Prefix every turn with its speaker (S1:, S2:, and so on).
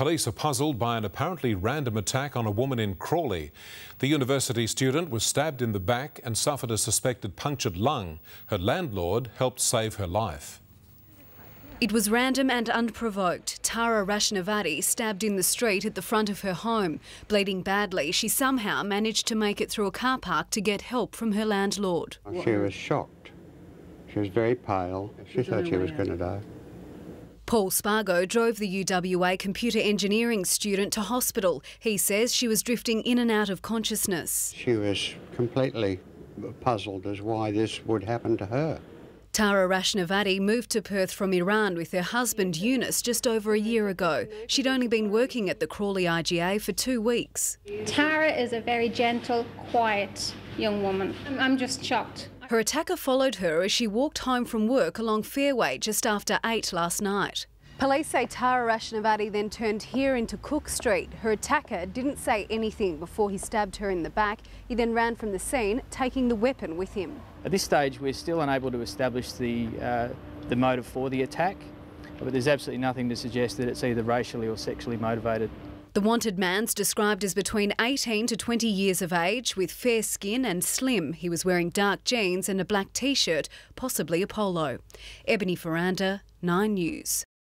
S1: Police are puzzled by an apparently random attack on a woman in Crawley. The university student was stabbed in the back and suffered a suspected punctured lung. Her landlord helped save her life.
S2: It was random and unprovoked. Tara Rashnavati stabbed in the street at the front of her home. Bleeding badly, she somehow managed to make it through a car park to get help from her landlord.
S3: She was shocked. She was very pale. She thought she was going to die.
S2: Paul Spargo drove the UWA computer engineering student to hospital. He says she was drifting in and out of consciousness.
S3: She was completely puzzled as why this would happen to her.
S2: Tara Rashnavati moved to Perth from Iran with her husband Younes just over a year ago. She'd only been working at the Crawley IGA for two weeks.
S4: Tara is a very gentle, quiet young woman. I'm just shocked.
S2: Her attacker followed her as she walked home from work along Fairway just after 8 last night. Police say Tara Rashnavati then turned here into Cook Street. Her attacker didn't say anything before he stabbed her in the back. He then ran from the scene, taking the weapon with him.
S5: At this stage, we're still unable to establish the, uh, the motive for the attack, but there's absolutely nothing to suggest that it's either racially or sexually motivated.
S2: The wanted man's described as between 18 to 20 years of age, with fair skin and slim. He was wearing dark jeans and a black t shirt, possibly a polo. Ebony Ferranda, 9 News.